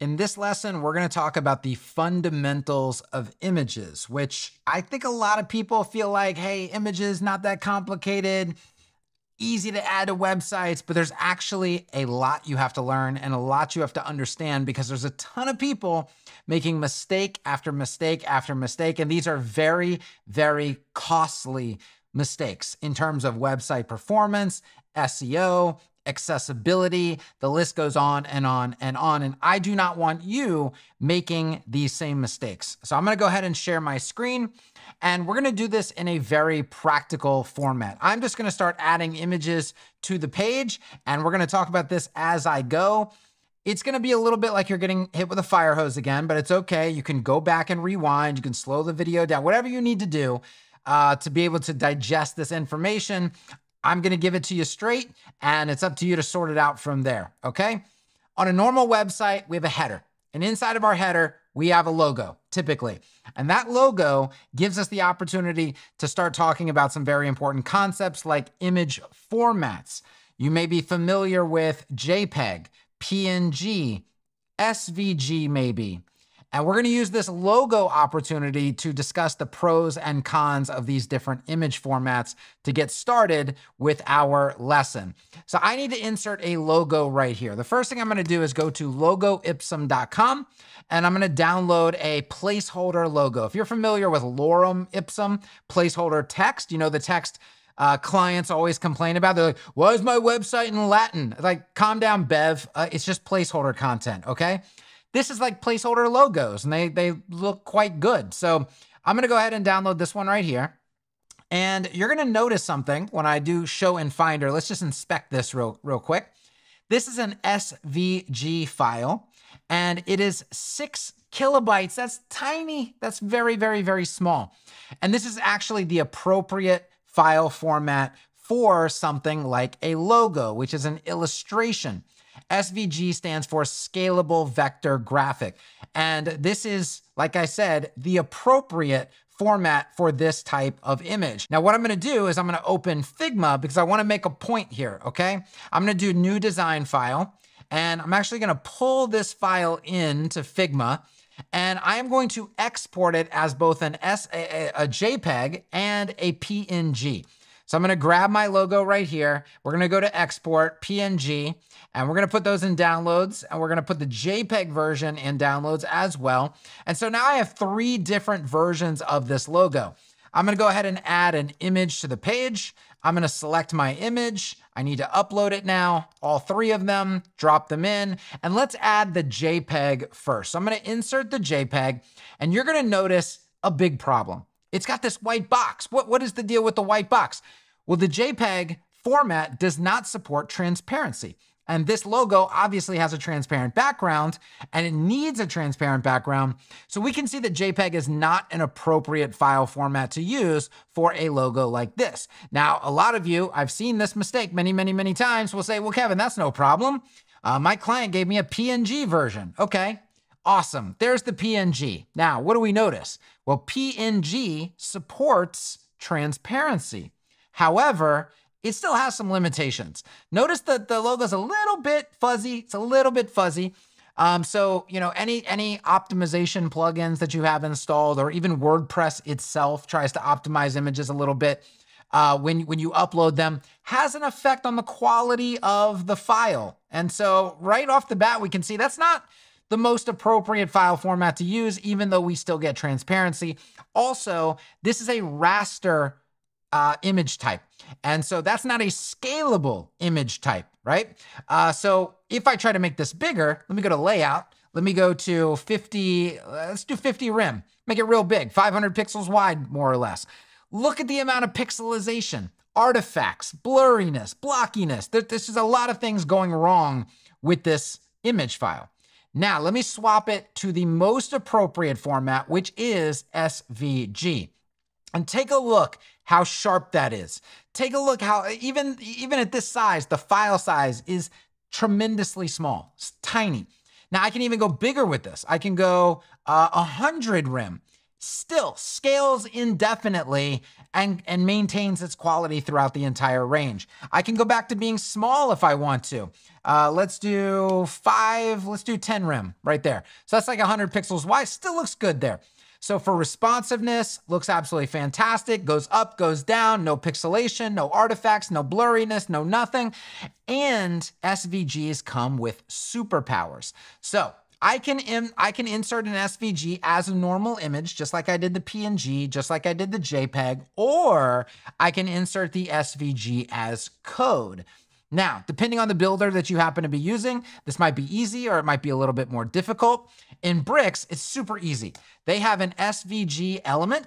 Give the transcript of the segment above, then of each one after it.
In this lesson, we're going to talk about the fundamentals of images, which I think a lot of people feel like, hey, images not that complicated, easy to add to websites, but there's actually a lot you have to learn and a lot you have to understand because there's a ton of people making mistake after mistake after mistake. And these are very, very costly mistakes in terms of website performance, SEO, accessibility. The list goes on and on and on. And I do not want you making these same mistakes. So I'm going to go ahead and share my screen. And we're going to do this in a very practical format. I'm just going to start adding images to the page. And we're going to talk about this as I go. It's going to be a little bit like you're getting hit with a fire hose again, but it's okay. You can go back and rewind. You can slow the video down, whatever you need to do. Uh, to be able to digest this information. I'm going to give it to you straight, and it's up to you to sort it out from there. Okay. On a normal website, we have a header, and inside of our header, we have a logo typically. And that logo gives us the opportunity to start talking about some very important concepts like image formats. You may be familiar with JPEG, PNG, SVG, maybe. And we're going to use this logo opportunity to discuss the pros and cons of these different image formats to get started with our lesson. So I need to insert a logo right here. The first thing I'm going to do is go to logoipsum.com and I'm going to download a placeholder logo. If you're familiar with lorem ipsum, placeholder text, you know the text uh, clients always complain about. They're like, why is my website in Latin? Like, calm down, Bev. Uh, it's just placeholder content, okay? This is like placeholder logos and they, they look quite good. So I'm gonna go ahead and download this one right here. And you're gonna notice something when I do show in Finder. Let's just inspect this real, real quick. This is an SVG file and it is six kilobytes. That's tiny. That's very, very, very small. And this is actually the appropriate file format for something like a logo, which is an illustration. SVG stands for Scalable Vector Graphic. And this is, like I said, the appropriate format for this type of image. Now, what I'm gonna do is I'm gonna open Figma because I wanna make a point here, okay? I'm gonna do new design file, and I'm actually gonna pull this file into Figma, and I am going to export it as both an S, a, a JPEG and a PNG. So I'm gonna grab my logo right here. We're gonna go to export, PNG, and we're gonna put those in downloads, and we're gonna put the JPEG version in downloads as well. And so now I have three different versions of this logo. I'm gonna go ahead and add an image to the page. I'm gonna select my image. I need to upload it now, all three of them, drop them in, and let's add the JPEG first. So I'm gonna insert the JPEG, and you're gonna notice a big problem. It's got this white box. What, what is the deal with the white box? Well, the JPEG format does not support transparency. And this logo obviously has a transparent background and it needs a transparent background. So we can see that JPEG is not an appropriate file format to use for a logo like this. Now, a lot of you, I've seen this mistake many, many, many times, will say, well, Kevin, that's no problem. Uh, my client gave me a PNG version. Okay, awesome. There's the PNG. Now, what do we notice? Well, PNG supports transparency. However, it still has some limitations. Notice that the logo is a little bit fuzzy. It's a little bit fuzzy. Um, so, you know, any any optimization plugins that you have installed or even WordPress itself tries to optimize images a little bit uh, when, when you upload them has an effect on the quality of the file. And so right off the bat, we can see that's not the most appropriate file format to use, even though we still get transparency. Also, this is a raster uh, image type. And so that's not a scalable image type, right? Uh, so if I try to make this bigger, let me go to layout. Let me go to 50, let's do 50 rem. Make it real big, 500 pixels wide, more or less. Look at the amount of pixelization, artifacts, blurriness, blockiness. There's just a lot of things going wrong with this image file. Now, let me swap it to the most appropriate format, which is SVG. And take a look how sharp that is. Take a look how, even, even at this size, the file size is tremendously small. It's tiny. Now I can even go bigger with this. I can go uh, 100 rem. still scales indefinitely and, and maintains its quality throughout the entire range. I can go back to being small if I want to. Uh, let's do five, let's do 10 rem right there. So that's like 100 pixels wide, still looks good there. So for responsiveness, looks absolutely fantastic. Goes up, goes down, no pixelation, no artifacts, no blurriness, no nothing. And SVGs come with superpowers. So I can Im- I can insert an SVG as a normal image, just like I did the PNG, just like I did the JPEG, or I can insert the SVG as code. Now, depending on the builder that you happen to be using, this might be easy or it might be a little bit more difficult. In Bricks, it's super easy. They have an SVG element,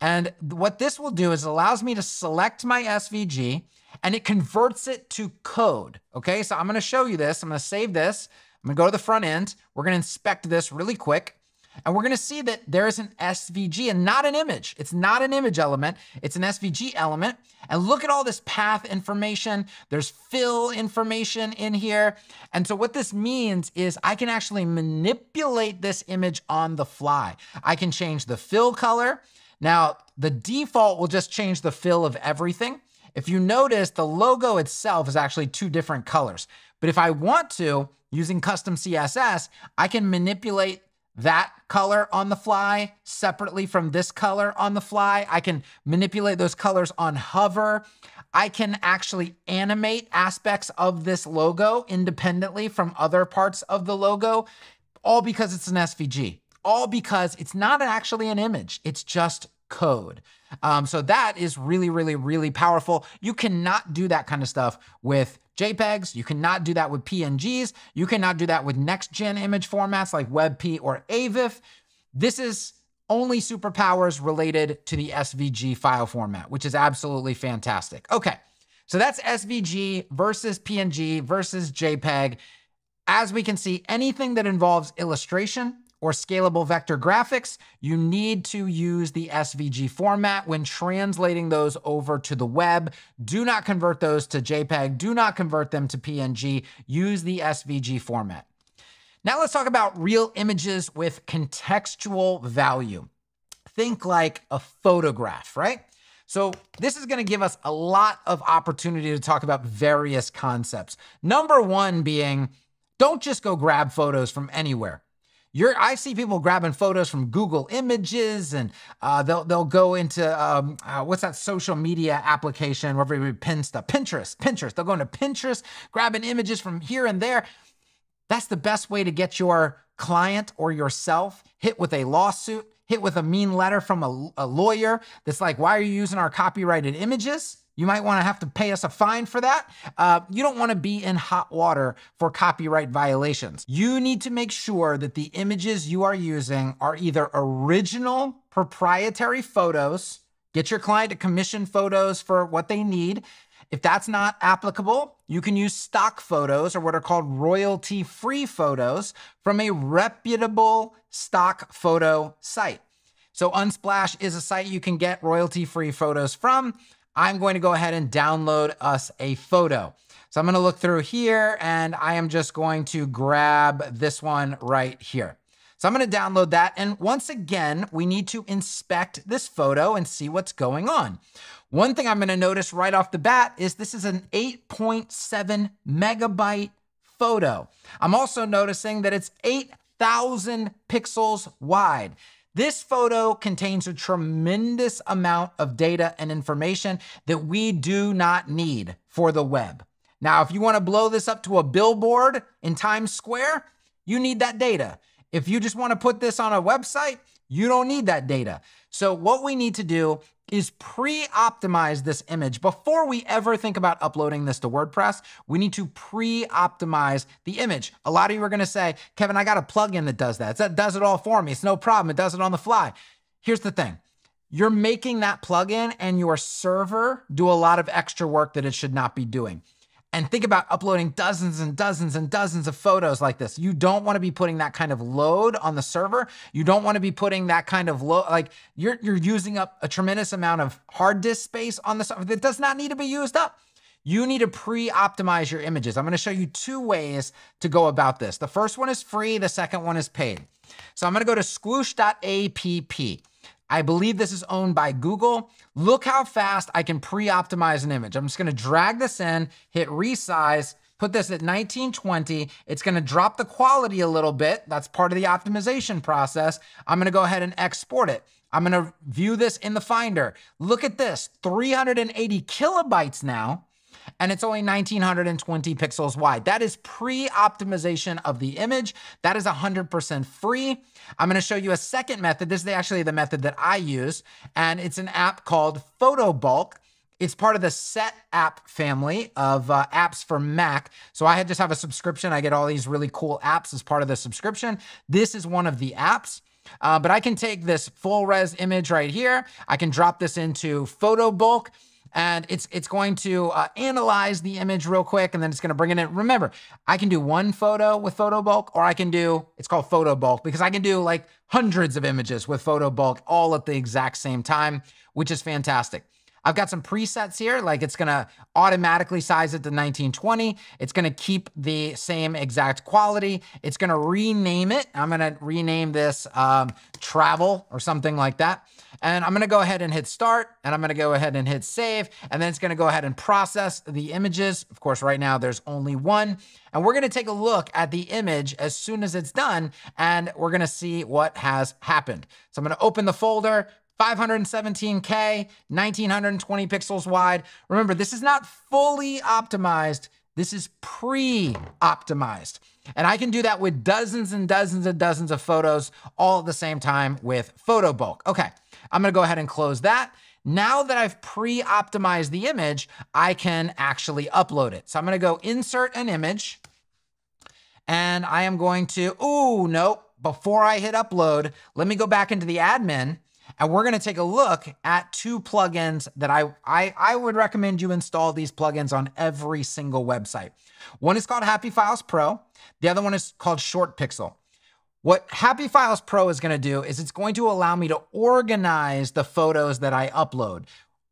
and what this will do is it allows me to select my SVG and it converts it to code. Okay, so I'm gonna show you this. I'm gonna save this. I'm gonna go to the front end. We're gonna inspect this really quick. And we're going to see that there is an SVG and not an image. It's not an image element. It's an SVG element. And look at all this path information. There's fill information in here. And so what this means is I can actually manipulate this image on the fly. I can change the fill color. Now, the default will just change the fill of everything. If you notice, the logo itself is actually two different colors. But if I want to, using custom CSS, I can manipulate that color on the fly separately from this color on the fly. I can manipulate those colors on hover. I can actually animate aspects of this logo independently from other parts of the logo, all because it's an SVG, all because it's not actually an image, it's just code. Um, so that is really, really, really powerful. You cannot do that kind of stuff with JPEGs. You cannot do that with PNGs. You cannot do that with next gen image formats like WebP or AVIF. This is only superpowers related to the SVG file format, which is absolutely fantastic. Okay, so that's SVG versus PNG versus JPEG. As we can see, anything that involves illustration or scalable vector graphics, you need to use the SVG format when translating those over to the web. Do not convert those to JPEG. Do not convert them to PNG. Use the SVG format. Now let's talk about real images with contextual value. Think like a photograph, right? So this is gonna give us a lot of opportunity to talk about various concepts. Number one being, don't just go grab photos from anywhere. You're, I see people grabbing photos from Google Images, and uh, they'll they'll go into um, uh, what's that social media application where we pin stuff? Pinterest, Pinterest. They'll go into Pinterest, grabbing images from here and there. That's the best way to get your client or yourself hit with a lawsuit, hit with a mean letter from a, a lawyer that's like, "Why are you using our copyrighted images?" You might want to have to pay us a fine for that. Uh, you don't want to be in hot water for copyright violations. You need to make sure that the images you are using are either original proprietary photos, get your client to commission photos for what they need. If that's not applicable, you can use stock photos or what are called royalty free photos from a reputable stock photo site. So Unsplash is a site you can get royalty free photos from. I'm going to go ahead and download us a photo. So I'm going to look through here and I am just going to grab this one right here. So I'm going to download that. And once again, we need to inspect this photo and see what's going on. One thing I'm going to notice right off the bat is this is an 8.7 megabyte photo. I'm also noticing that it's 8,000 pixels wide. This photo contains a tremendous amount of data and information that we do not need for the web. Now, if you want to blow this up to a billboard in Times Square, you need that data. If you just want to put this on a website, you don't need that data. So what we need to do is pre-optimize this image. Before we ever think about uploading this to WordPress, we need to pre-optimize the image. A lot of you are gonna say, Kevin, I got a plugin that does that. That does it all for me. It's no problem. It does it on the fly. Here's the thing. You're making that plugin and your server do a lot of extra work that it should not be doing and think about uploading dozens and dozens and dozens of photos like this. You don't want to be putting that kind of load on the server. You don't want to be putting that kind of load, like you're, you're using up a tremendous amount of hard disk space on the server that does not need to be used up. You need to pre-optimize your images. I'm going to show you two ways to go about this. The first one is free. The second one is paid. So I'm going to go to squoosh.app. I believe this is owned by Google. Look how fast I can pre-optimize an image. I'm just gonna drag this in, hit resize, put this at 1920. It's gonna drop the quality a little bit. That's part of the optimization process. I'm gonna go ahead and export it. I'm gonna view this in the Finder. Look at this, 380 kilobytes now and it's only 1920 pixels wide. That is pre-optimization of the image. That is 100% free. I'm gonna show you a second method. This is actually the method that I use, and it's an app called PhotoBulk. It's part of the Set app family of uh, apps for Mac. So I just have a subscription. I get all these really cool apps as part of the subscription. This is one of the apps. Uh, but I can take this full res image right here. I can drop this into PhotoBulk and it's it's going to uh, analyze the image real quick and then it's going to bring it in. Remember, I can do one photo with PhotoBulk or I can do, it's called PhotoBulk because I can do like hundreds of images with PhotoBulk all at the exact same time, which is fantastic. I've got some presets here, like it's gonna automatically size it to 1920. It's gonna keep the same exact quality. It's gonna rename it. I'm gonna rename this um, travel or something like that. And I'm gonna go ahead and hit start and I'm gonna go ahead and hit save. And then it's gonna go ahead and process the images. Of course, right now there's only one. And we're gonna take a look at the image as soon as it's done and we're gonna see what has happened. So I'm gonna open the folder, 517K, 1920 pixels wide. Remember, this is not fully optimized. This is pre-optimized. And I can do that with dozens and dozens and dozens of photos all at the same time with PhotoBulk. Okay, I'm gonna go ahead and close that. Now that I've pre-optimized the image, I can actually upload it. So I'm gonna go insert an image and I am going to, oh, nope. Before I hit upload, let me go back into the admin and we're going to take a look at two plugins that I, I, I would recommend you install these plugins on every single website. One is called HappyFiles Pro. The other one is called ShortPixel. What HappyFiles Pro is going to do is it's going to allow me to organize the photos that I upload.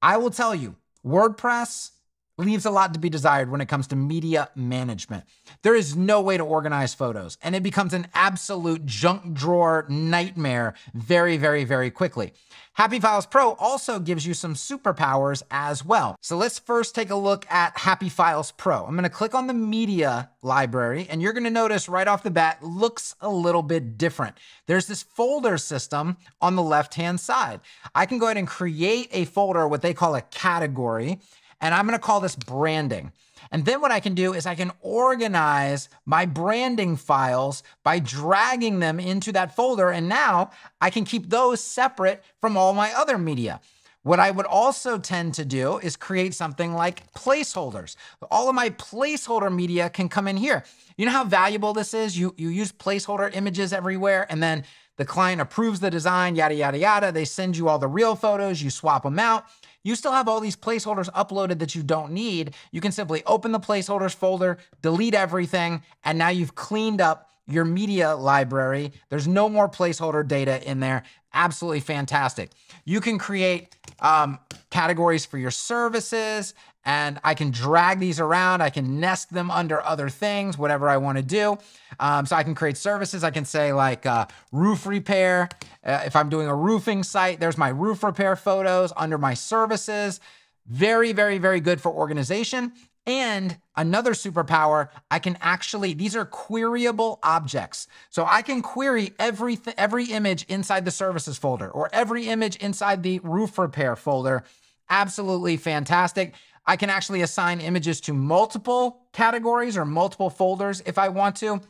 I will tell you, WordPress leaves a lot to be desired when it comes to media management. There is no way to organize photos, and it becomes an absolute junk drawer nightmare very, very, very quickly. HappyFiles Pro also gives you some superpowers as well. So let's first take a look at HappyFiles Pro. I'm gonna click on the media library, and you're gonna notice right off the bat, looks a little bit different. There's this folder system on the left-hand side. I can go ahead and create a folder, what they call a category, and I'm gonna call this branding. And then what I can do is I can organize my branding files by dragging them into that folder. And now I can keep those separate from all my other media. What I would also tend to do is create something like placeholders. All of my placeholder media can come in here. You know how valuable this is? You, you use placeholder images everywhere and then the client approves the design, yada, yada, yada. They send you all the real photos, you swap them out you still have all these placeholders uploaded that you don't need. You can simply open the placeholders folder, delete everything, and now you've cleaned up your media library. There's no more placeholder data in there. Absolutely fantastic. You can create um, categories for your services and I can drag these around. I can nest them under other things, whatever I want to do. Um, so I can create services. I can say like uh, roof repair. Uh, if I'm doing a roofing site, there's my roof repair photos under my services. Very, very, very good for organization. And another superpower, I can actually, these are queryable objects. So I can query every, every image inside the services folder or every image inside the roof repair folder. Absolutely fantastic. I can actually assign images to multiple categories or multiple folders if I want to.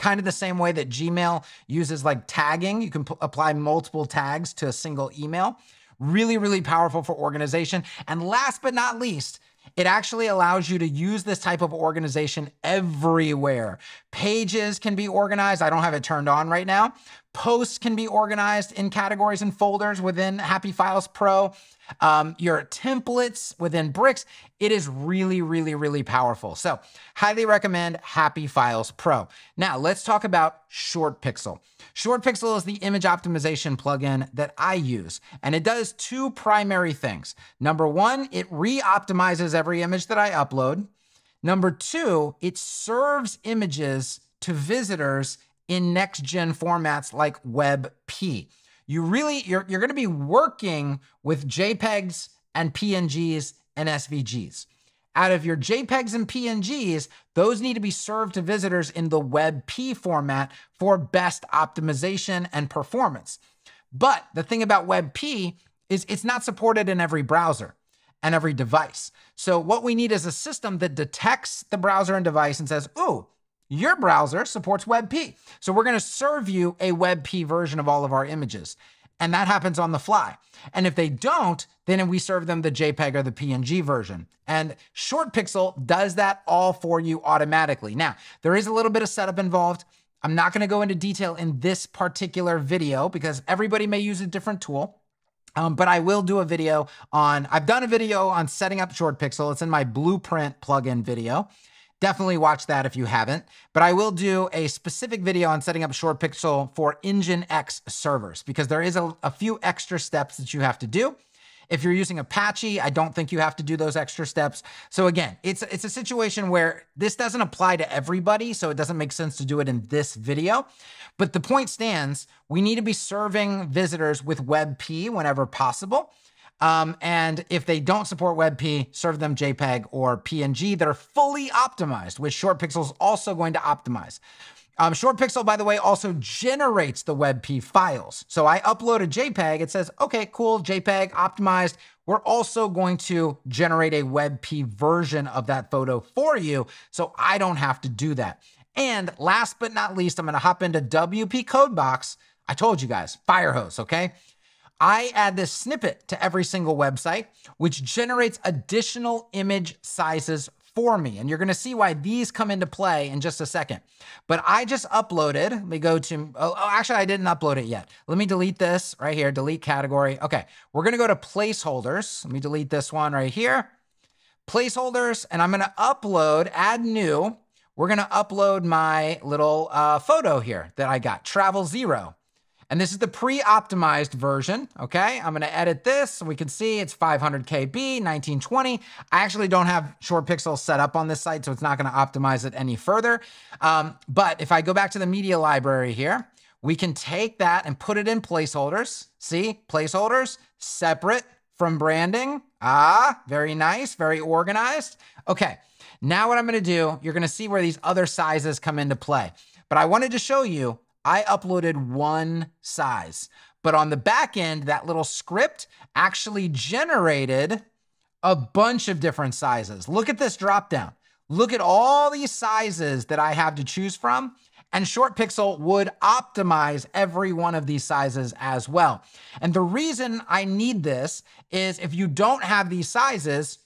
Kind of the same way that Gmail uses like tagging. You can apply multiple tags to a single email. Really, really powerful for organization. And last but not least, it actually allows you to use this type of organization everywhere. Pages can be organized. I don't have it turned on right now. Posts can be organized in categories and folders within HappyFiles Pro um, your templates within Bricks. It is really, really, really powerful. So highly recommend HappyFiles Pro. Now let's talk about ShortPixel. Short Pixel is the image optimization plugin that I use, and it does two primary things. Number one, it re-optimizes every image that I upload. Number two, it serves images to visitors in next gen formats like WebP. You really, you're, you're going to be working with JPEGs and PNGs and SVGs. Out of your JPEGs and PNGs, those need to be served to visitors in the WebP format for best optimization and performance. But the thing about WebP is it's not supported in every browser and every device. So what we need is a system that detects the browser and device and says, "Oh, your browser supports WebP. So we're going to serve you a WebP version of all of our images." And that happens on the fly. And if they don't, then we serve them the JPEG or the PNG version. And ShortPixel does that all for you automatically. Now, there is a little bit of setup involved. I'm not going to go into detail in this particular video because everybody may use a different tool. Um, but I will do a video on, I've done a video on setting up ShortPixel. It's in my blueprint plugin video. Definitely watch that if you haven't. But I will do a specific video on setting up ShortPixel for Nginx servers because there is a, a few extra steps that you have to do. If you're using Apache, I don't think you have to do those extra steps. So again, it's it's a situation where this doesn't apply to everybody, so it doesn't make sense to do it in this video. But the point stands, we need to be serving visitors with WebP whenever possible. Um, and if they don't support WebP, serve them JPEG or PNG that are fully optimized, which ShortPixel is also going to optimize. Um, ShortPixel, by the way, also generates the WebP files. So I upload a JPEG. It says, okay, cool, JPEG optimized. We're also going to generate a WebP version of that photo for you. So I don't have to do that. And last but not least, I'm going to hop into WP Codebox. I told you guys, Firehose, okay? I add this snippet to every single website, which generates additional image sizes for me. And you're going to see why these come into play in just a second. But I just uploaded, let me go to, oh, oh, actually, I didn't upload it yet. Let me delete this right here, delete category. Okay, we're going to go to placeholders. Let me delete this one right here. Placeholders, and I'm going to upload, add new. We're going to upload my little uh, photo here that I got, travel zero. And this is the pre-optimized version, okay? I'm gonna edit this so we can see it's 500 KB, 1920. I actually don't have short pixels set up on this site, so it's not gonna optimize it any further. Um, but if I go back to the media library here, we can take that and put it in placeholders. See, placeholders, separate from branding. Ah, very nice, very organized. Okay, now what I'm gonna do, you're gonna see where these other sizes come into play. But I wanted to show you I uploaded one size. But on the back end, that little script actually generated a bunch of different sizes. Look at this drop down. Look at all these sizes that I have to choose from. And ShortPixel would optimize every one of these sizes as well. And the reason I need this is if you don't have these sizes,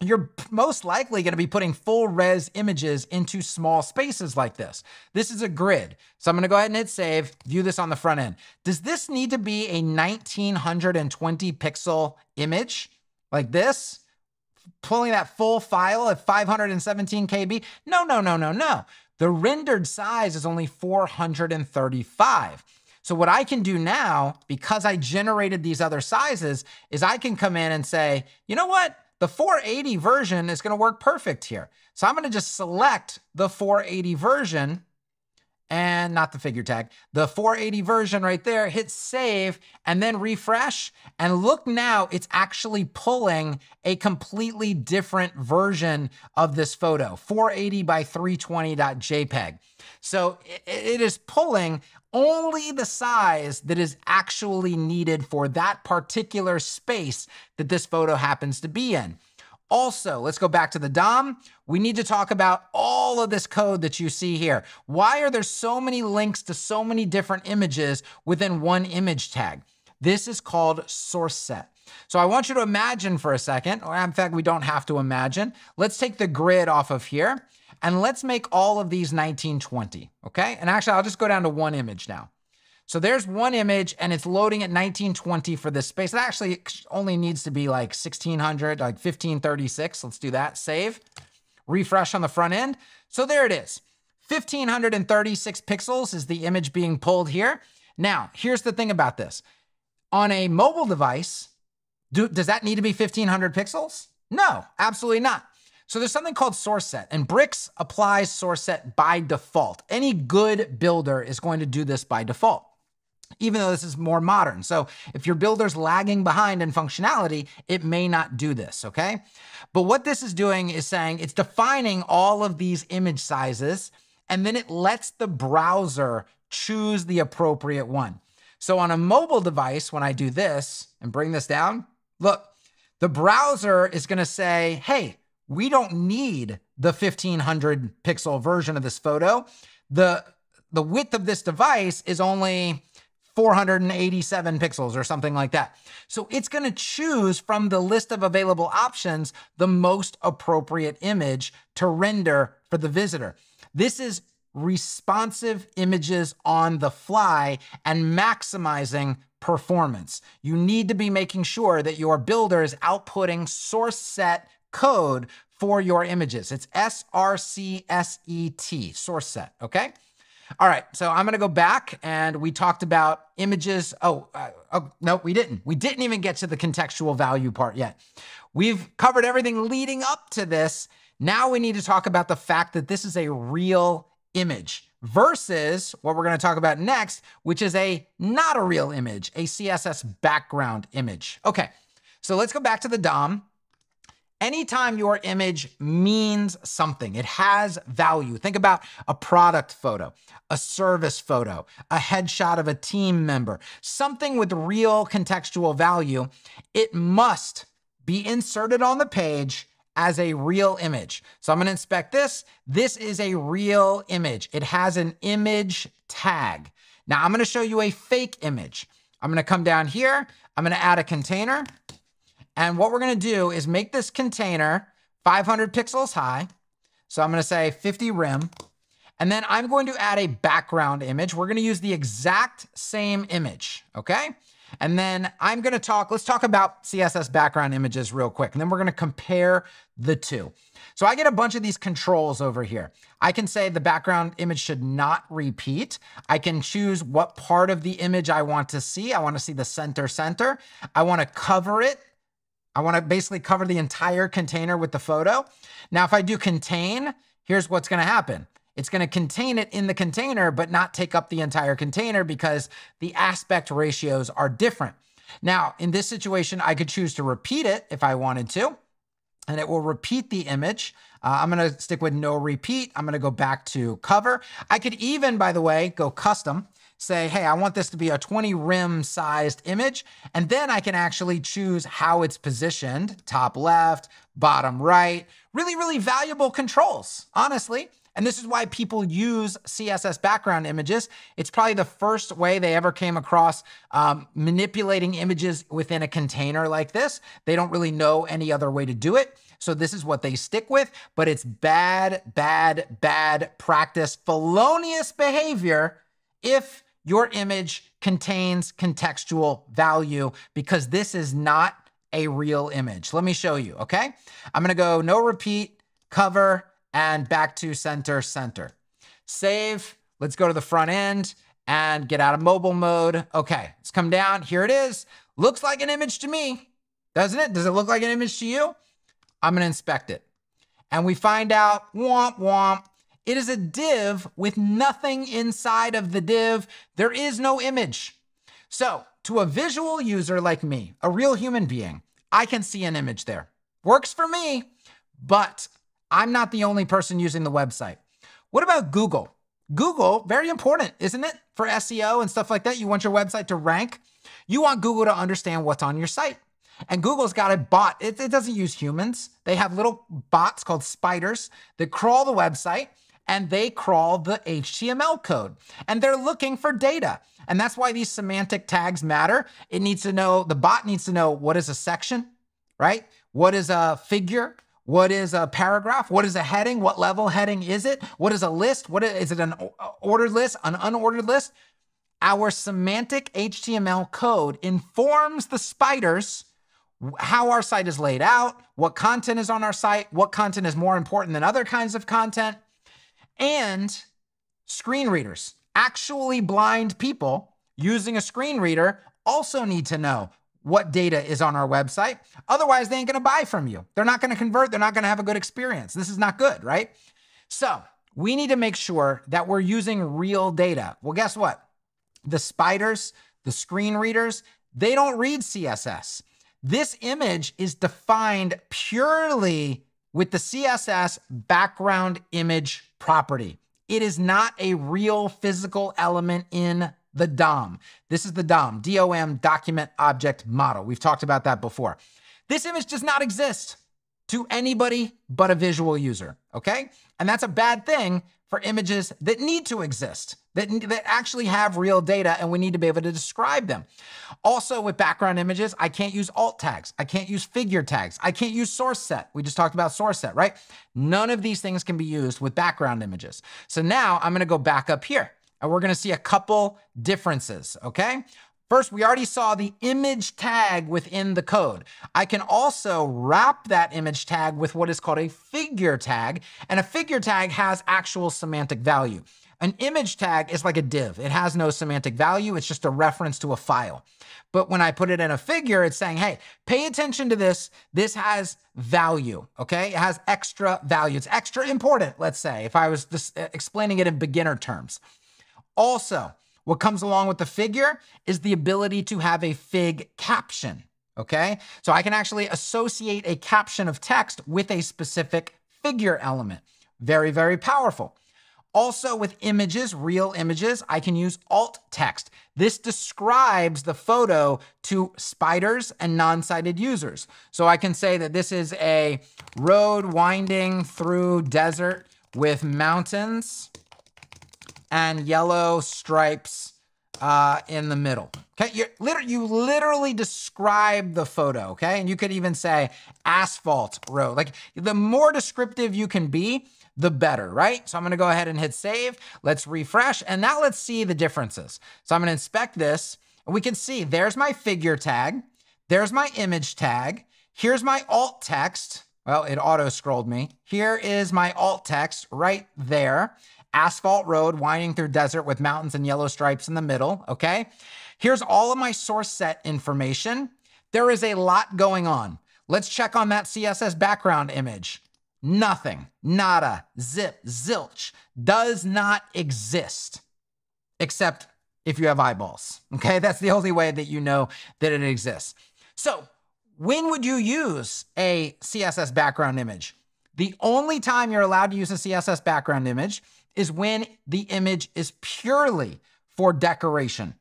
you're most likely going to be putting full res images into small spaces like this. This is a grid. So I'm going to go ahead and hit save, view this on the front end. Does this need to be a 1920 pixel image like this? Pulling that full file at 517 KB? No, no, no, no, no. The rendered size is only 435. So what I can do now, because I generated these other sizes, is I can come in and say, you know what? The 480 version is going to work perfect here. So I'm going to just select the 480 version and not the figure tag, the 480 version right there, hit save and then refresh. And look now, it's actually pulling a completely different version of this photo, 480 by 320.jpg. So it is pulling only the size that is actually needed for that particular space that this photo happens to be in. Also, let's go back to the DOM. We need to talk about all of this code that you see here. Why are there so many links to so many different images within one image tag? This is called source set. So I want you to imagine for a second, or in fact, we don't have to imagine. Let's take the grid off of here and let's make all of these 1920, okay? And actually, I'll just go down to one image now. So there's one image and it's loading at 1920 for this space. It actually only needs to be like 1600, like 1536. Let's do that, save, refresh on the front end. So there it is. 1536 pixels is the image being pulled here. Now, here's the thing about this. On a mobile device, do, does that need to be 1500 pixels? No, absolutely not. So there's something called source set, and Bricks applies source set by default. Any good builder is going to do this by default. Even though this is more modern. So if your builder's lagging behind in functionality, it may not do this, okay? But what this is doing is saying it's defining all of these image sizes, and then it lets the browser choose the appropriate one. So on a mobile device, when I do this and bring this down, look, the browser is gonna say, hey, we don't need the 1500 pixel version of this photo. The, the width of this device is only 487 pixels or something like that. So it's going to choose from the list of available options the most appropriate image to render for the visitor. This is responsive images on the fly and maximizing performance. You need to be making sure that your builder is outputting source set code for your images. It's S-R-C-S-E-T, source set, okay? All right, so I'm gonna go back and we talked about images. Oh, uh, oh, no, we didn't. We didn't even get to the contextual value part yet. We've covered everything leading up to this. Now we need to talk about the fact that this is a real image versus what we're gonna talk about next, which is a not a real image, a CSS background image. Okay, so let's go back to the DOM. Anytime your image means something, it has value. Think about a product photo, a service photo, a headshot of a team member, something with real contextual value. It must be inserted on the page as a real image. So I'm going to inspect this. This is a real image. It has an image tag. Now I'm going to show you a fake image. I'm going to come down here. I'm going to add a container. And what we're gonna do is make this container 500 pixels high. So I'm gonna say 50 rem. And then I'm going to add a background image. We're gonna use the exact same image, okay? And then I'm gonna talk, let's talk about CSS background images real quick. And then we're gonna compare the two. So I get a bunch of these controls over here. I can say the background image should not repeat. I can choose what part of the image I want to see. I wanna see the center center. I wanna cover it I want to basically cover the entire container with the photo. Now, if I do contain, here's what's going to happen. It's going to contain it in the container, but not take up the entire container because the aspect ratios are different. Now, in this situation, I could choose to repeat it if I wanted to, and it will repeat the image. Uh, I'm going to stick with no repeat. I'm going to go back to cover. I could even, by the way, go custom say, hey, I want this to be a 20 rem sized image. And then I can actually choose how it's positioned, top left, bottom right. Really, really valuable controls, honestly. And this is why people use CSS background images. It's probably the first way they ever came across um, manipulating images within a container like this. They don't really know any other way to do it. So this is what they stick with, but it's bad, bad, bad practice, felonious behavior if your image contains contextual value because this is not a real image. Let me show you, okay? I'm gonna go no repeat, cover, and back to center, center. Save, let's go to the front end and get out of mobile mode. Okay, let's come down, here it is. Looks like an image to me, doesn't it? Does it look like an image to you? I'm gonna inspect it. And we find out, womp womp, it is a div with nothing inside of the div. There is no image. So to a visual user like me, a real human being, I can see an image there. Works for me, but I'm not the only person using the website. What about Google? Google, very important, isn't it? For SEO and stuff like that. You want your website to rank. You want Google to understand what's on your site. And Google's got a bot. It, it, doesn't use humans. They have little bots called spiders that crawl the website and they crawl the HTML code and they're looking for data. And that's why these semantic tags matter. It needs to know, the bot needs to know what is a section, right? What is a figure? What is a paragraph? What is a heading? What level heading is it? What is a list? What is, is it an ordered list, an unordered list? Our semantic HTML code informs the spiders how our site is laid out, what content is on our site, what content is more important than other kinds of content, and screen readers. Actually blind people using a screen reader also need to know what data is on our website. Otherwise, they ain't gonna buy from you. They're not gonna convert, they're not gonna have a good experience. This is not good, right? So we need to make sure that we're using real data. Well, guess what? the spiders, the screen readers, they don't read CSS. This image is defined purely with the CSS background image property. It is not a real physical element in the DOM. This is the DOM, DOM document object model. We've talked about that before. This image does not exist to anybody but a visual user, okay? And that's a bad thing for images that need to exist, that, that actually have real data, and we need to be able to describe them. Also, with background images, I can't use alt tags. I can't use figure tags. I can't use source set. We just talked about source set, right? None of these things can be used with background images. So now I'm gonna go back up here, and we're gonna see a couple differences, okay? First, we already saw the image tag within the code. I can also wrap that image tag with what is called a figure tag, and a figure tag has actual semantic value. An image tag is like a div. It has no semantic value. It's just a reference to a file. But when I put it in a figure, it's saying, hey, pay attention to this. This has value, okay? It has extra value. It's extra important, let's say, if I was uh, explaining it in beginner terms. Also, what comes along with the figure is the ability to have a fig caption, okay? So I can actually associate a caption of text with a specific figure element. Very, very powerful. Also with images, real images, I can use alt text. This describes the photo to spiders and non-sighted users. So I can say that this is a road winding through desert with mountains and yellow stripes uh, in the middle. Okay, you literally, you literally describe the photo. Okay, and you could even say asphalt road. Like the more descriptive you can be, the better, right? So I'm gonna go ahead and hit save. Let's refresh, and now let's see the differences. So I'm gonna inspect this, and we can see there's my figure tag, there's my image tag, here's my alt text. Well, it auto scrolled me. Here is my alt text right there asphalt road winding through desert with mountains and yellow stripes in the middle, okay? Here's all of my source set information. There is a lot going on. Let's check on that CSS background image. Nothing, nada, zip, zilch, does not exist, except if you have eyeballs, okay? That's the only way that you know that it exists. So when would you use a CSS background image? The only time you're allowed to use a CSS background image is when the image is purely for decoration.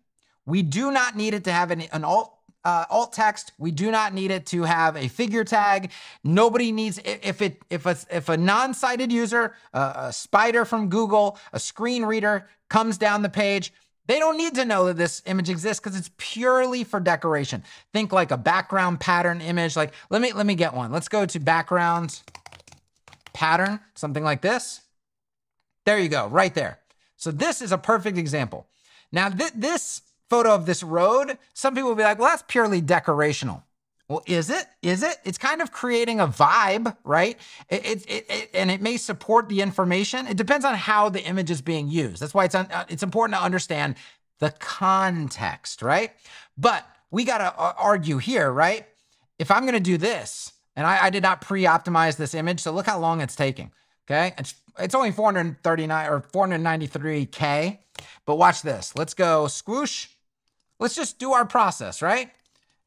We do not need it to have an, an alt uh, alt text. We do not need it to have a figure tag. Nobody needs if it if a if a non-sighted user, a spider from Google, a screen reader comes down the page. They don't need to know that this image exists because it's purely for decoration. Think like a background pattern image. Like let me let me get one. Let's go to background pattern, something like this. There you go, right there. So this is a perfect example. Now th this photo of this road, some people will be like, well, that's purely decorational. Well, is it? Is it? It's kind of creating a vibe, right? It, it, it, and it may support the information. It depends on how the image is being used. That's why it's, un, uh, it's important to understand the context, right? But we got to uh, argue here, right? If I'm going to do this, and I, I did not pre-optimize this image, so look how long it's taking, okay? It's it's only 439 or 493K. But watch this. Let's go squoosh. Let's just do our process, right?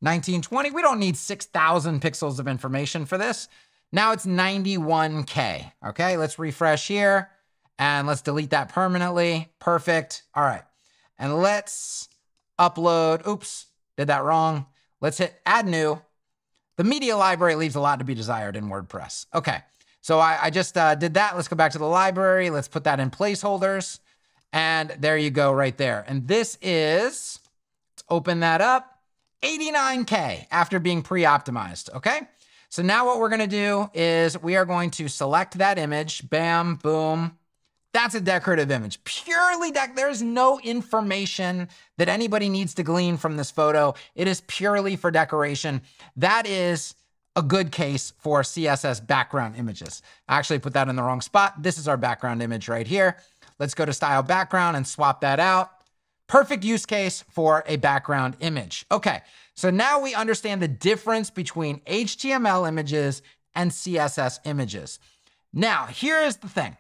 1920. We don't need 6,000 pixels of information for this. Now it's 91K. Okay, let's refresh here and let's delete that permanently. Perfect. All right. And let's upload. Oops, did that wrong. Let's hit add new. The media library leaves a lot to be desired in WordPress. Okay. So I, I just uh, did that. Let's go back to the library. Let's put that in placeholders. And there you go right there. And this is, let's open that up, 89K after being pre-optimized, okay? So now what we're gonna do is we are going to select that image, bam, boom. That's a decorative image, purely dec, there's no information that anybody needs to glean from this photo. It is purely for decoration. That is a good case for CSS background images. I actually put that in the wrong spot. This is our background image right here. Let's go to style background and swap that out. Perfect use case for a background image. Okay, so now we understand the difference between HTML images and CSS images. Now, here is the thing.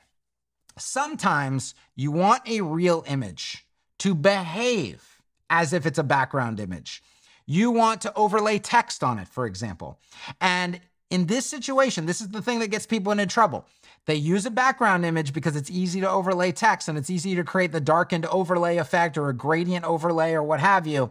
Sometimes you want a real image to behave as if it's a background image. You want to overlay text on it, for example. And in this situation, this is the thing that gets people into trouble. They use a background image because it's easy to overlay text and it's easy to create the darkened overlay effect or a gradient overlay or what have you.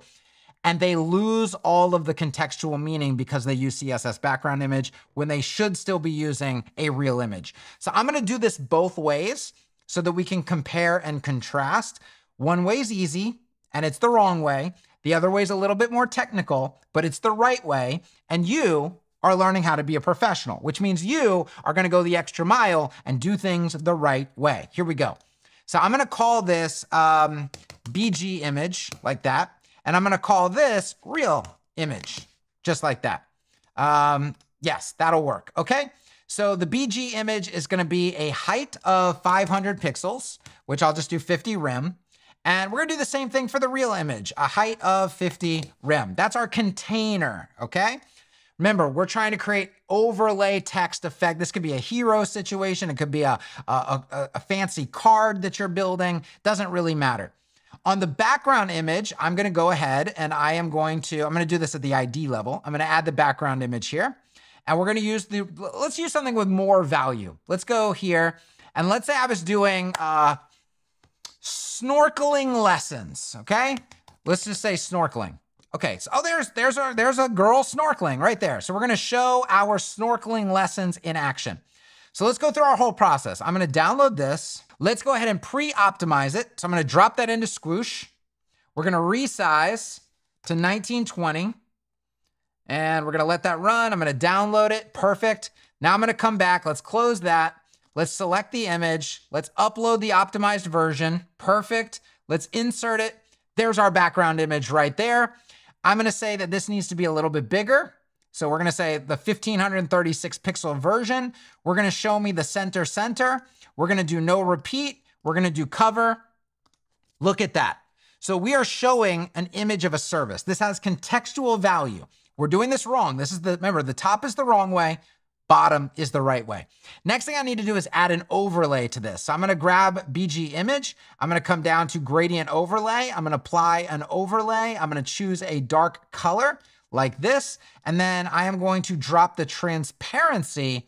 And they lose all of the contextual meaning because they use CSS background image when they should still be using a real image. So I'm going to do this both ways so that we can compare and contrast. One way is easy and it's the wrong way. The other way is a little bit more technical, but it's the right way. And you are learning how to be a professional, which means you are going to go the extra mile and do things the right way. Here we go. So I'm going to call this um, BG image like that. And I'm going to call this real image just like that. Um, yes, that'll work. Okay. So the BG image is going to be a height of 500 pixels, which I'll just do 50 rem. And we're to do the same thing for the real image, a height of 50 rem. That's our container. Okay. Remember, we're trying to create overlay text effect. This could be a hero situation. It could be a, a, a, a fancy card that you're building. Doesn't really matter. On the background image, I'm to go ahead and I am going to, I'm to do this at the ID level. I'm to add the background image here. And we're to use the, let's use something with more value. Let's go here. And let's say I was doing uh, snorkeling lessons, okay? Let's just say snorkeling. Okay, so oh, there's there's a there's a girl snorkeling right there. So we're gonna show our snorkeling lessons in action. So let's go through our whole process. I'm gonna download this. Let's go ahead and pre-optimize it. So I'm gonna drop that into Squoosh. We're gonna resize to 1920. And we're gonna let that run. I'm gonna download it, perfect. Now I'm gonna come back, let's close that. Let's select the image. Let's upload the optimized version, perfect. Let's insert it. There's our background image right there. I'm going to say that this needs to be a little bit bigger. So we're going to say the 1536 pixel version. We're going to show me the center center. We're going to do no repeat. We're going to do cover. Look at that. So we are showing an image of a service. This has contextual value. We're doing this wrong. This is the, remember, the top is the wrong way bottom is the right way. Next thing I need to do is add an overlay to this. So I'm gonna grab BG image. I'm gonna come down to gradient overlay. I'm gonna apply an overlay. I'm gonna choose a dark color like this. And then I am going to drop the transparency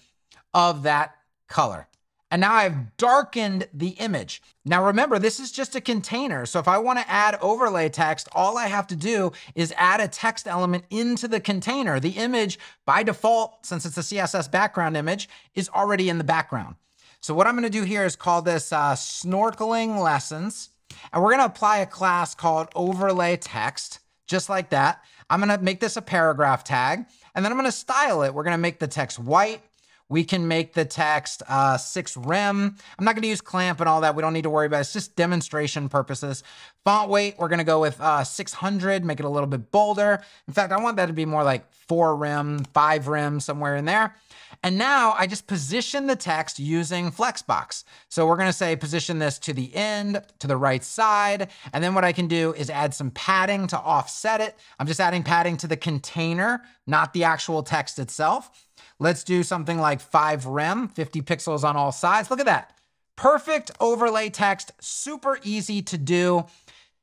of that color. And now I've darkened the image. Now remember, this is just a container. So if I wanna add overlay text, all I have to do is add a text element into the container. The image, by default, since it's a CSS background image, is already in the background. So what I'm gonna do here is call this uh, snorkeling lessons. And we're gonna apply a class called overlay text, just like that. I'm gonna make this a paragraph tag, and then I'm gonna style it. We're gonna make the text white, we can make the text uh, 6 rem. I'm not going to use clamp and all that. We don't need to worry about it. It's just demonstration purposes. Font weight, we're to go with uh, 600, make it a little bit bolder. In fact, I want that to be more like 4 rem, 5 rem, somewhere in there. And now I just position the text using Flexbox. So we're gonna say position this to the end, to the right side. And then what I can do is add some padding to offset it. I'm just adding padding to the container, not the actual text itself. Let's do something like 5 rem, 50 pixels on all sides. Look at that. Perfect overlay text, super easy to do.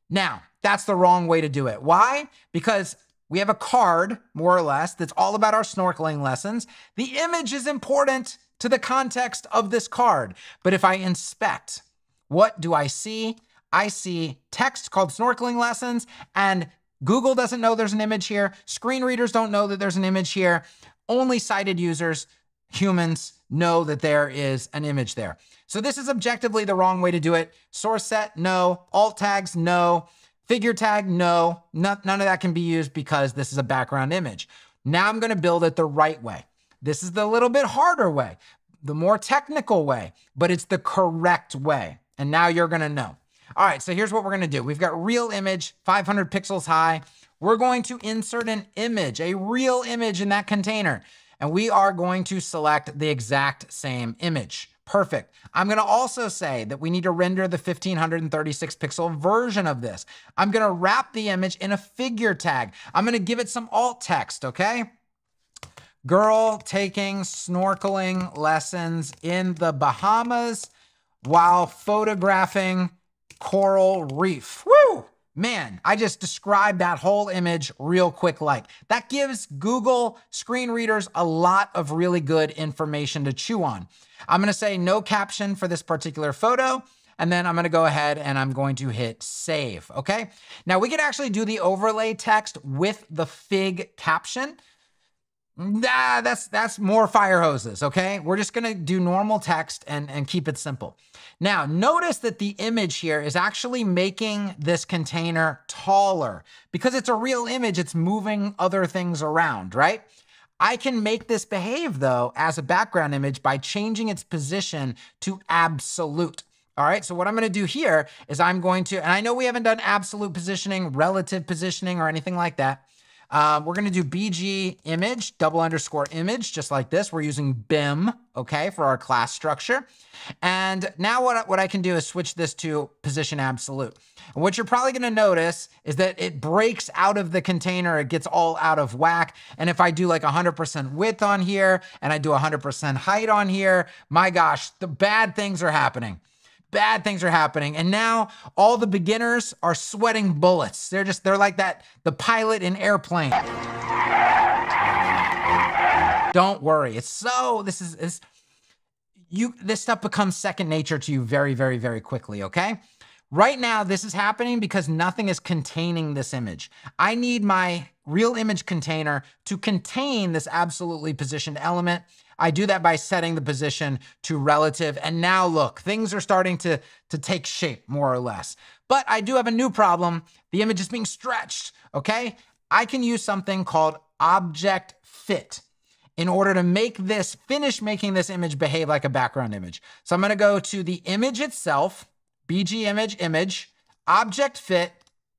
Now, that's the wrong way to do it. Why? Because we have a card, more or less, that's all about our snorkeling lessons. The image is important to the context of this card. But if I inspect, what do I see? I see text called snorkeling lessons and Google doesn't know there's an image here. Screen readers don't know that there's an image here only sighted users, humans, know that there is an image there. So this is objectively the wrong way to do it. Source set, no. Alt tags, no. Figure tag, no. None, none of that can be used because this is a background image. Now I'm gonna build it the right way. This is the little bit harder way, the more technical way, but it's the correct way. And now you're gonna know. All right, so here's what we're gonna do. We've got real image, 500 pixels high we're going to insert an image, a real image in that container, and we are going to select the exact same image. Perfect. I'm going to also say that we need to render the 1536 pixel version of this. I'm going to wrap the image in a figure tag. I'm going to give it some alt text, okay? Girl taking snorkeling lessons in the Bahamas while photographing coral reef. Woo! Man, I just described that whole image real quick like. That gives Google screen readers a lot of really good information to chew on. I'm gonna say no caption for this particular photo, and then I'm gonna go ahead and I'm going to hit save, okay? Now we can actually do the overlay text with the fig caption. Nah, that's that's more fire hoses, okay? We're just gonna do normal text and, and keep it simple. Now, notice that the image here is actually making this container taller. Because it's a real image, it's moving other things around, right? I can make this behave though as a background image by changing its position to absolute. All right, so what I'm gonna do here is I'm going to, and I know we haven't done absolute positioning, relative positioning, or anything like that. Um, we're going to do BG image, double underscore image, just like this. We're using BEM, okay, for our class structure. And now what, what I can do is switch this to position absolute. And what you're probably going to notice is that it breaks out of the container. It gets all out of whack. And if I do like 100% width on here and I do 100% height on here, my gosh, the bad things are happening bad things are happening. And now all the beginners are sweating bullets. They're just, they're like that, the pilot in airplane. Don't worry. It's so, this is, is you, this stuff becomes second nature to you very, very, very quickly, okay? Right now, this is happening because nothing is containing this image. I need my real image container to contain this absolutely positioned element. I do that by setting the position to relative. And now look, things are starting to, to take shape more or less. But I do have a new problem. The image is being stretched, okay? I can use something called object fit in order to make this, finish making this image behave like a background image. So I'm gonna go to the image itself, BG image, image, object fit,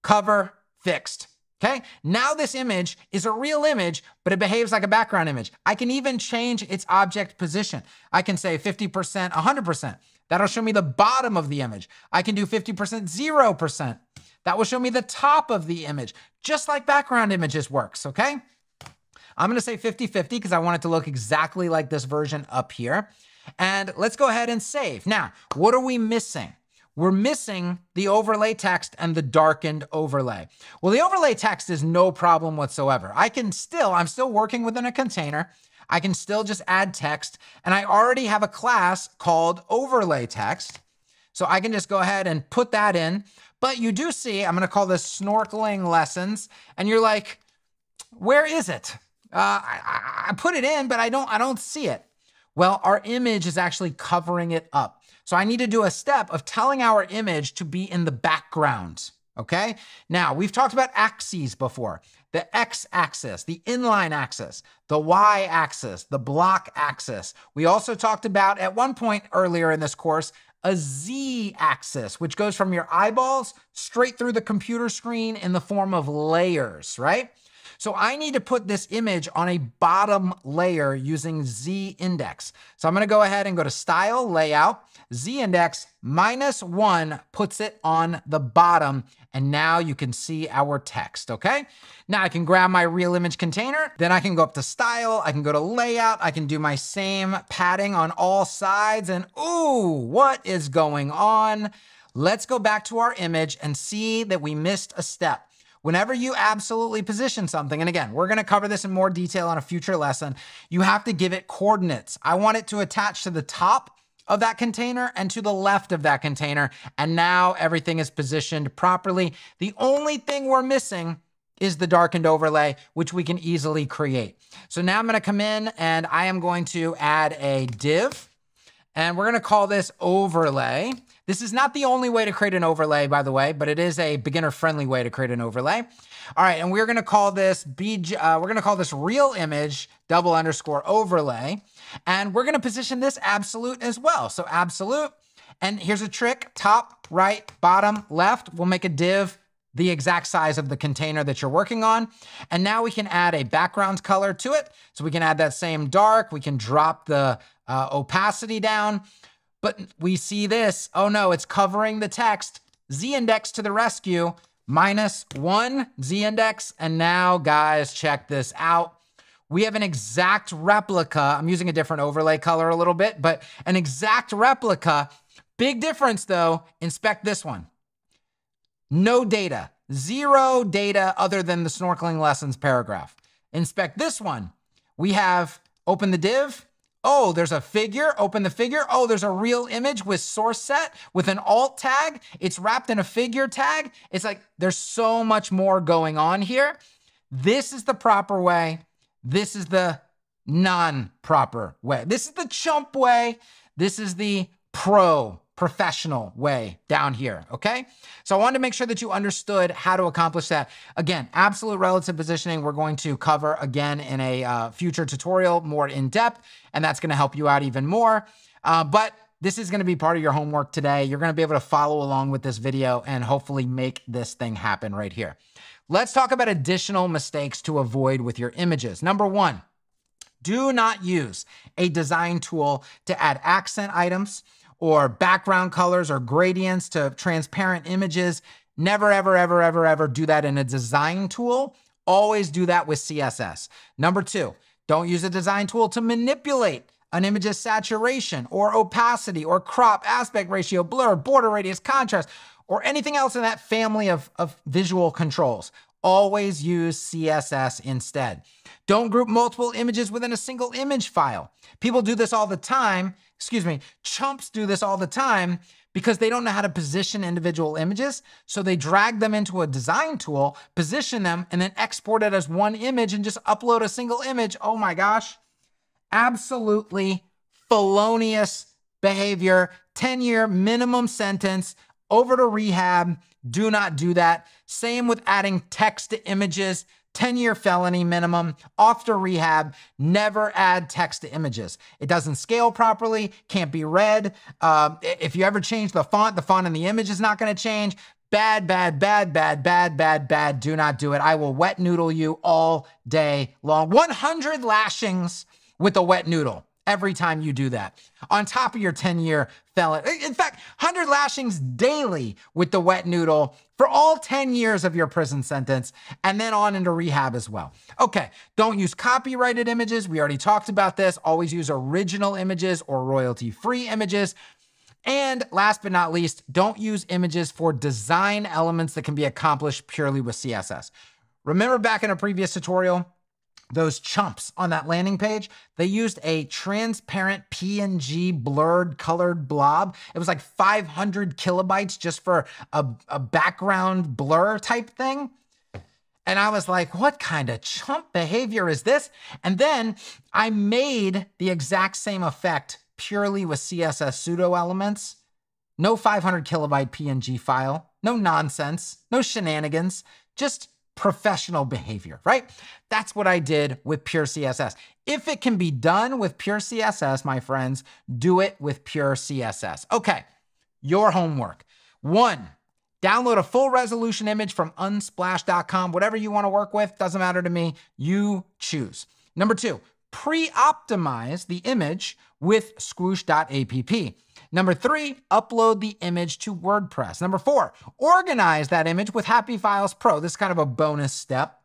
cover, fixed. Okay, now this image is a real image, but it behaves like a background image. I can even change its object position. I can say 50%, 100%. That'll show me the bottom of the image. I can do 50%, 0%. That will show me the top of the image, just like background images works, okay? I'm gonna say 50-50 because I want it to look exactly like this version up here. And let's go ahead and save. Now, what are we missing? We're missing the overlay text and the darkened overlay. Well, the overlay text is no problem whatsoever. I can still, I'm still working within a container. I can still just add text and I already have a class called overlay text. So I can just go ahead and put that in. But you do see, I'm gonna call this snorkeling lessons. And you're like, where is it? Uh, I, I put it in, but I don't, I don't see it. Well, our image is actually covering it up. So I need to do a step of telling our image to be in the background. Okay. Now we've talked about axes before. The X axis, the inline axis, the Y axis, the block axis. We also talked about at one point earlier in this course, a Z axis, which goes from your eyeballs straight through the computer screen in the form of layers, right? So I need to put this image on a bottom layer using Z index. So I'm gonna go ahead and go to style, layout, Z index minus one puts it on the bottom. And now you can see our text, okay? Now I can grab my real image container, then I can go up to style, I can go to layout, I can do my same padding on all sides and ooh, what is going on? Let's go back to our image and see that we missed a step. Whenever you absolutely position something, and again, we're gonna cover this in more detail on a future lesson, you have to give it coordinates. I want it to attach to the top of that container and to the left of that container. And now everything is positioned properly. The only thing we're missing is the darkened overlay, which we can easily create. So now I'm gonna come in and I am going to add a div and we're gonna call this overlay. This is not the only way to create an overlay, by the way, but it is a beginner-friendly way to create an overlay. All right, and we're gonna call this BG, uh, we're gonna call this real image double underscore overlay, and we're gonna position this absolute as well. So absolute, and here's a trick, top, right, bottom, left, we'll make a div the exact size of the container that you're working on. And now we can add a background color to it. So we can add that same dark, we can drop the uh, opacity down. But we see this. Oh no, it's covering the text. Z-index to the rescue. Minus one Z-index. And now, guys, check this out. We have an exact replica. I'm using a different overlay color a little bit, but an exact replica. Big difference though. Inspect this one. No data, zero data other than the snorkeling lessons paragraph. Inspect this one. We have open the div. Oh, there's a figure. Open the figure. Oh, there's a real image with source set with an alt tag. It's wrapped in a figure tag. It's like there's so much more going on here. This is the proper way. This is the non proper way. This is the chump way. This is the pro professional way down here, okay? So I wanted to make sure that you understood how to accomplish that. Again, absolute relative positioning, we're going to cover again in a uh, future tutorial more in depth, and that's gonna help you out even more. Uh, but this is gonna be part of your homework today. You're gonna be able to follow along with this video and hopefully make this thing happen right here. Let's talk about additional mistakes to avoid with your images. Number one, do not use a design tool to add accent items or background colors or gradients to transparent images. Never, ever, ever, ever, ever do that in a design tool. Always do that with CSS. Number two, don't use a design tool to manipulate an image's saturation or opacity or crop, aspect ratio, blur, border radius, contrast, or anything else in that family of, of visual controls. Always use CSS instead. Don't group multiple images within a single image file. People do this all the time. Excuse me, chumps do this all the time because they don't know how to position individual images. So they drag them into a design tool, position them, and then export it as one image and just upload a single image. Oh my gosh. Absolutely felonious behavior. 10 year minimum sentence over to rehab. Do not do that. Same with adding text to images. 10 year felony minimum, off to rehab, never add text to images. It doesn't scale properly, can't be read. Uh, if you ever change the font, the font in the image is not going to change. Bad, bad, bad, bad, bad, bad, bad. Do not do it. I will wet noodle you all day long. 100 lashings with a wet noodle every time you do that. On top of your 10 year felon. In fact, 100 lashings daily with the wet noodle for all 10 years of your prison sentence and then on into rehab as well. Okay, don't use copyrighted images. We already talked about this. Always use original images or royalty free images. And last but not least, don't use images for design elements that can be accomplished purely with CSS. Remember back in a previous tutorial, those chumps on that landing page, they used a transparent PNG blurred colored blob. It was like 500 kilobytes just for a, a background blur type thing. And I was like, what kind of chump behavior is this? And then I made the exact same effect purely with CSS pseudo elements. No 500 kilobyte PNG file, no nonsense, no shenanigans, just professional behavior, right? That's what I did with pure CSS. If it can be done with pure CSS, my friends, do it with pure CSS. Okay, your homework. One, download a full resolution image from unsplash.com. Whatever you want to work with, doesn't matter to me. You choose. Number two, pre-optimize the image with squoosh.app. Number three, upload the image to WordPress. Number four, organize that image with HappyFiles Pro. This is kind of a bonus step.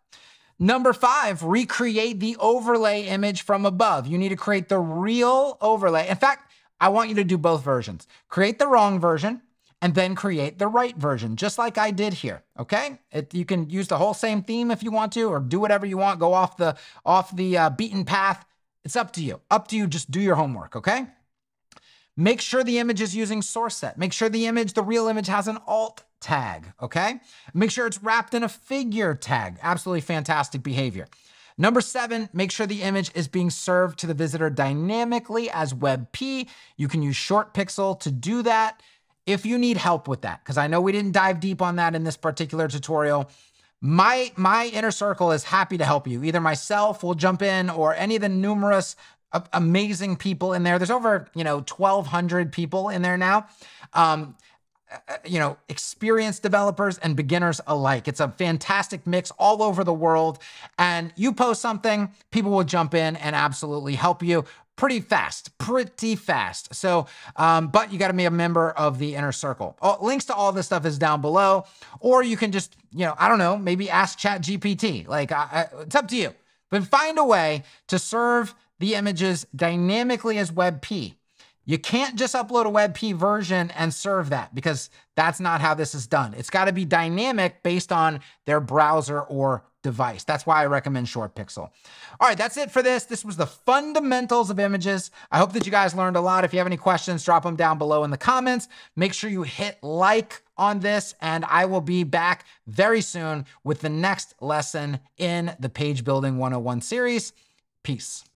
Number five, recreate the overlay image from above. You need to create the real overlay. In fact, I want you to do both versions. Create the wrong version and then create the right version, just like I did here, okay? It, you can use the whole same theme if you want to, or do whatever you want, go off the, off the uh, beaten path. It's up to you. Up to you, just do your homework, okay? Make sure the image is using source set. Make sure the image, the real image has an alt tag, okay? Make sure it's wrapped in a figure tag. Absolutely fantastic behavior. Number seven, make sure the image is being served to the visitor dynamically as WebP. You can use ShortPixel to do that if you need help with that, because I know we didn't dive deep on that in this particular tutorial. My, my inner circle is happy to help you. Either myself will jump in or any of the numerous amazing people in there. There's over, you know, 1,200 people in there now. Um, uh, you know, experienced developers and beginners alike. It's a fantastic mix all over the world. And you post something, people will jump in and absolutely help you pretty fast, pretty fast. So, um, but you got to be a member of the inner circle. All, links to all this stuff is down below, or you can just, you know, I don't know, maybe ask ChatGPT. Like, I, I, it's up to you. But find a way to serve the images dynamically as WebP. You can't just upload a WebP version and serve that because that's not how this is done. It's got to be dynamic based on their browser or device. That's why I recommend ShortPixel. All right, that's it for this. This was the fundamentals of images. I hope that you guys learned a lot. If you have any questions, drop them down below in the comments. Make sure you hit like on this, and I will be back very soon with the next lesson in the Page Building 101 series. Peace.